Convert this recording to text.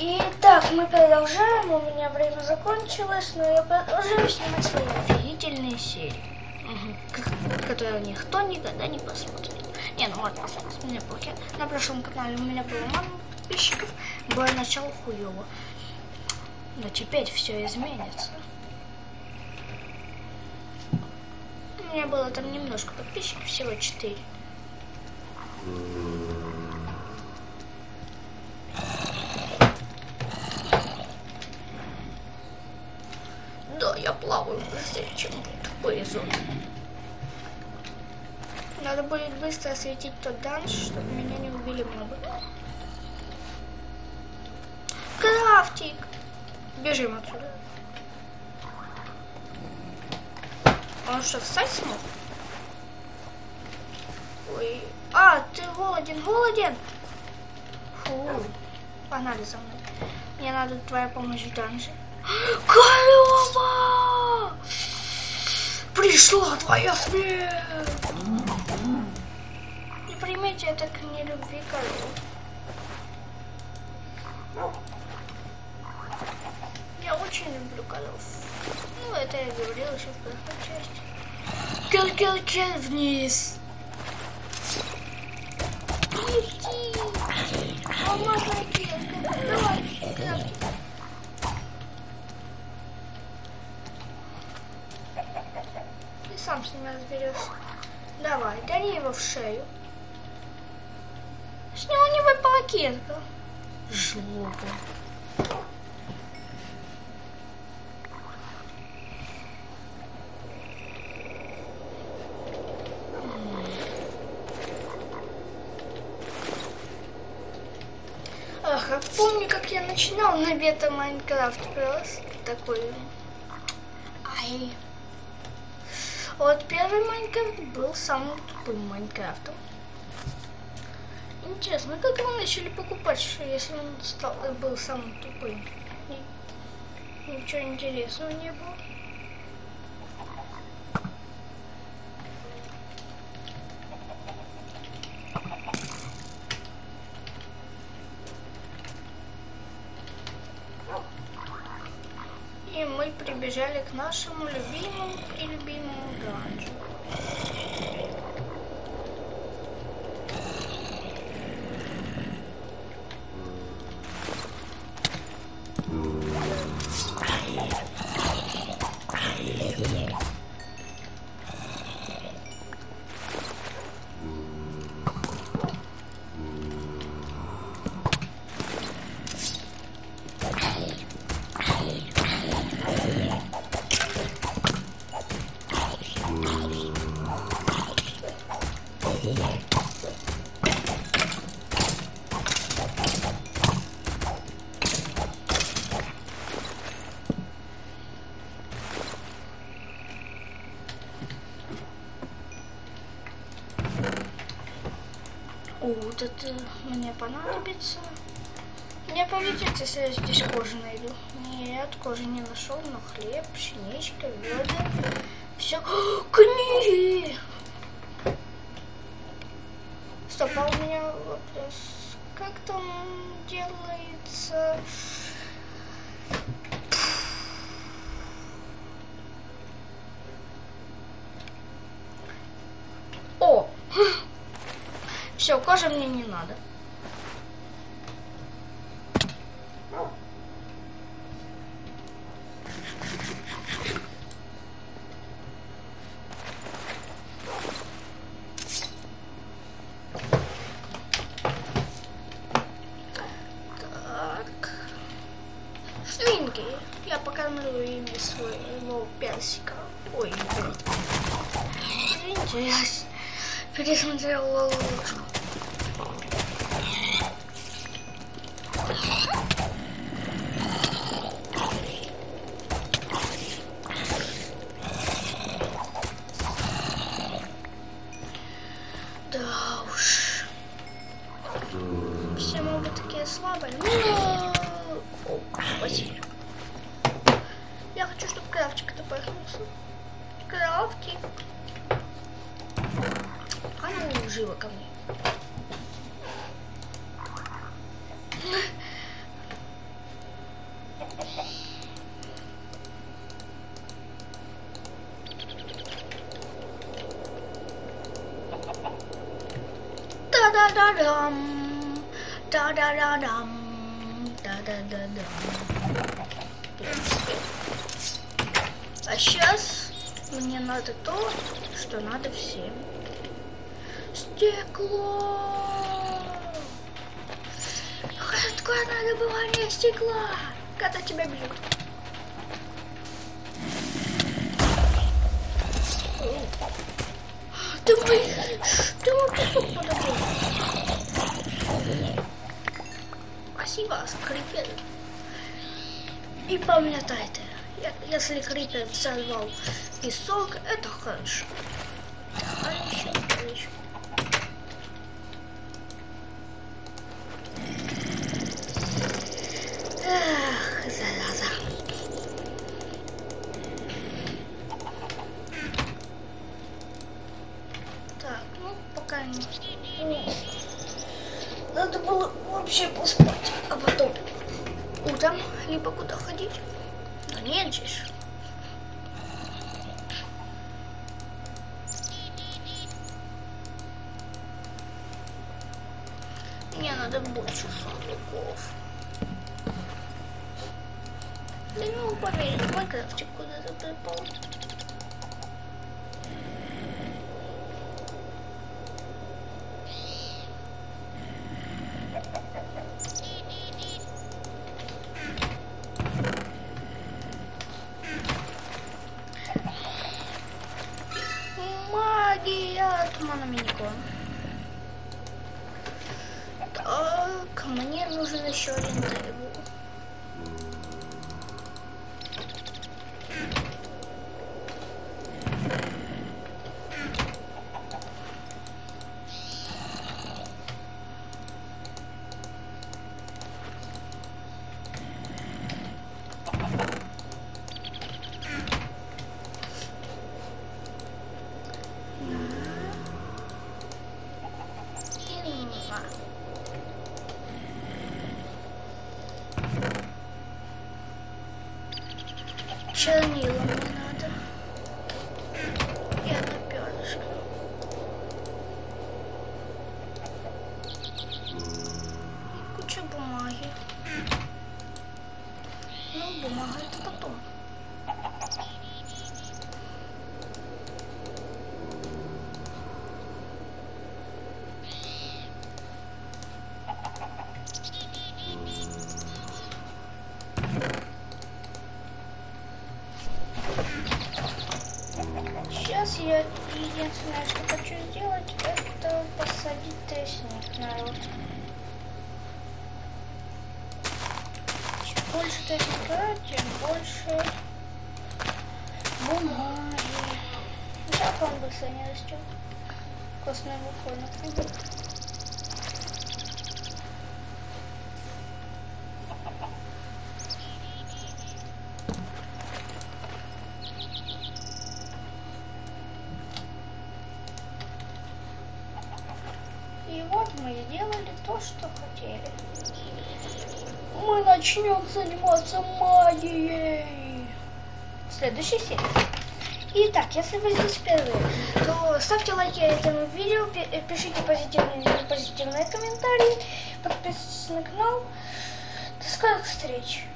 Итак, мы продолжаем. У меня время закончилось, но я продолжаю снимать свои офигительные серии, которые никто никогда не посмотрит. Не, ну ладно, посмотрите, мне поки. На прошлом канале у меня было мало подписчиков, было начало хуево. Но теперь все изменится. У меня было там немножко подписчиков, всего 4. Я плаваю быстрее, чем зоны. Надо будет быстро осветить тот данж, чтобы меня не убили мобы. Крафтик! Бежим отсюда. Он что, встать смог? Ой. А, ты голоден, голоден? Фу. Погнали за мной. Мне надо твоя помощь в данже. Корова! Пришла твоя смерть! Не примите это к нелюбви коров. Я очень люблю коров. Ну, это я говорила еще в прошлой части. Кил, кил, кил вниз. Иди. Алмазная кирка. Давай, крафти. Ты сам с ним разберешься. Давай, гони его в шею. С него не выпала кирка. Жлоба. Ах, а помню, как я начинал на бета Майнкрафт просто такой. Ай. Вот первый Майнкрафт был самым тупым Майнкрафтом. Интересно, как его начали покупать, если он стал, был самым тупым? Ни- Ничего интересного не было. Прибежали к нашему любимому и любимому данжу. О, вот это мне понадобится. Мне повезет, если я здесь кожу найду. Нет, кожи не нашел, но хлеб, пшеничка, ведра. Все. Книги! Стоп, а у меня вопрос. Как там делается? О! Все, кожа мне не надо. Так. Свинки. Я покормлю ими своего персика. Ой. Извините, я пересмотрел ловушку. пожалуйста. Крафти. А ну живо ко мне. Та-да-да-дам! Та-да-да-дам! А сейчас мне надо то, что надо всем. Стекло! Какое надо добывание стекла, когда тебя бьют. Ты мой, ты мой песок подобрал. Спасибо, скрипер. И памятайте, если крипер взорвал песок, это хорошо. Хорошо, хорошо. Эх, зараза. Так, ну пока не... Надо было вообще поспать, а потом утром либо куда ходить. Ж. Мне надо больше сундуков. Да не поверить, мой крафтик куда-то припал. Тумана миникон. Так, мне нужен еще один тайву. Инна. Чернила мне надо. И одно перышко. И куча бумаги. Ну, бумага это потом. Сейчас я единственное, что хочу сделать, это посадить тростник народ. Чем больше тростника, тем больше бумаги. Так он быстро не растет. Костная буквально придет. И вот мы сделали то, что хотели. Мы начнем заниматься магией. В следующей серии. Итак, если вы здесь впервые, то ставьте лайки этому видео, э, пишите позитивные позитивные комментарии, подписывайтесь на канал. До скорых встреч!